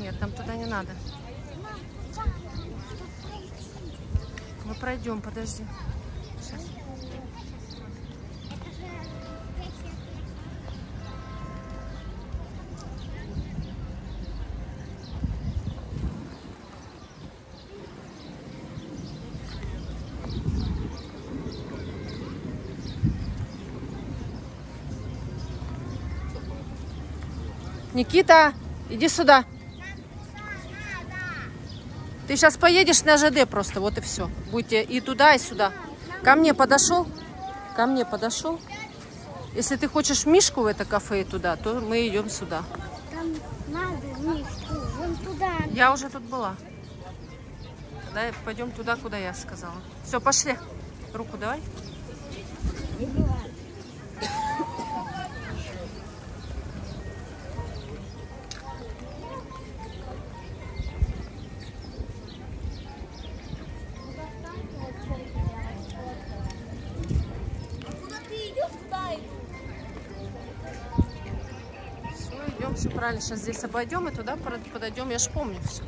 Нет, нам туда не надо. Мы пройдем, подожди. Никита, иди сюда. Ты сейчас поедешь на ЖД просто, вот и все. Будете и туда, и сюда. Ко мне подошел? Ко мне подошел? Если ты хочешь Мишку в это кафе и туда, то мы идем сюда. Там надо мишку, вон туда. Я уже тут была. Тогда пойдем туда, куда я сказала. Все, пошли. Руку давай. Все правильно. Сейчас здесь обойдем и туда под- подойдем. Я ж помню все.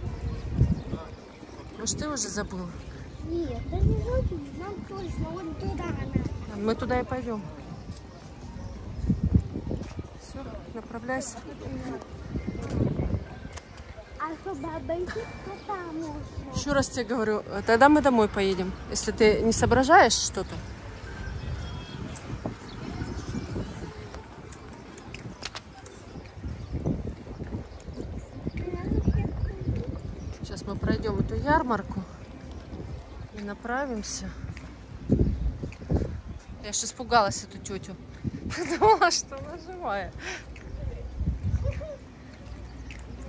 Может, ты уже забыл? Нет, это не нужно, нам точно вон туда надо. Мы туда и пойдем. Все, направляйся. А чтобы обойти, то там можно. Еще раз тебе говорю, э, тогда мы домой поедем. Если ты не соображаешь что-то. Сейчас мы пройдем эту ярмарку и направимся. Я же испугалась эту тетю. Подумала, что она живая.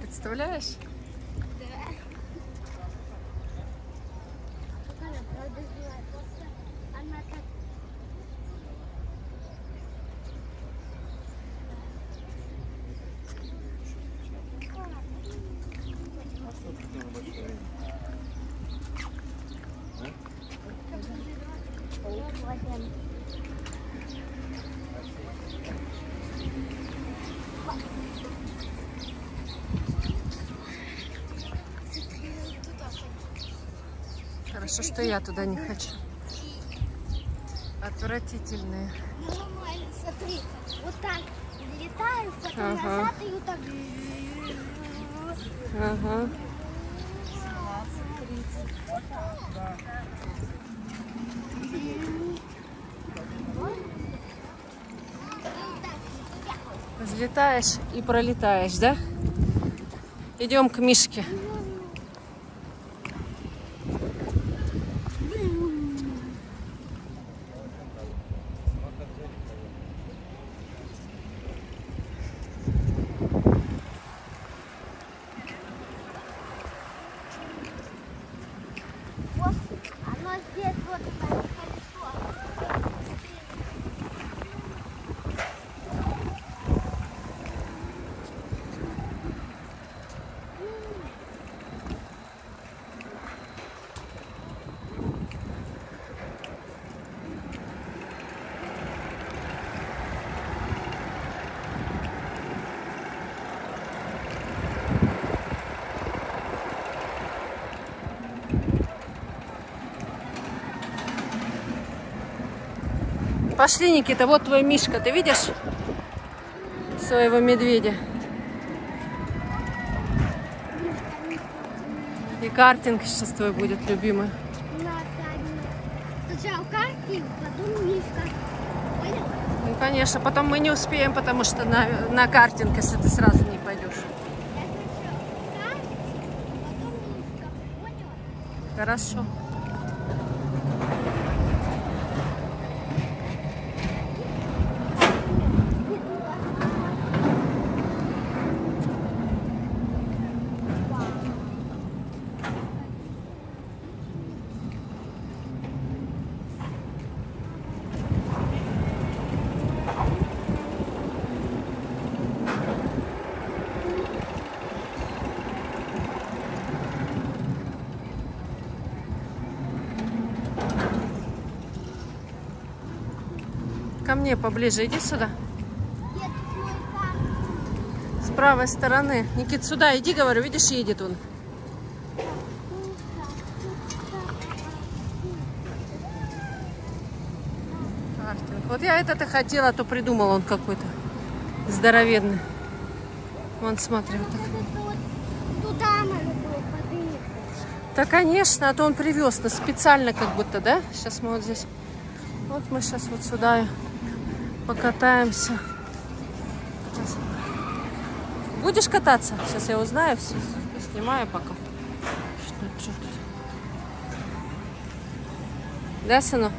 Представляешь? Как она, правда, живая, просто она так... Хорошо, что я туда не хочу. Отвратительные. Нормально, смотри, вот так взлетаешь, потом Ага. назад и вот так... Ага. Взлетаешь и пролетаешь, да? Идем к Мишке. Вот, оно здесь вот это колесо. Пошли, Никита, вот твой Мишка, ты видишь? Своего медведя. И картинг сейчас твой будет любимый. Сначала картинг, потом мишка. Понял? Ну, конечно, потом мы не успеем, потому что на, на картинг, если ты сразу не пойдешь. Я сначала картинг, потом мишка. Понял? Хорошо. Мне поближе, иди сюда. С правой стороны. Никит, сюда иди, говорю, видишь, едет он. Вот я это-то хотела, а то придумал он какой-то здоровенный. Вон, смотри, вот так. Да, конечно, а то он привез нас специально как будто, да? Сейчас мы вот здесь, вот мы сейчас вот сюда покатаемся. Будешь кататься? Сейчас я узнаю все. Снимаю пока. Да, сынок?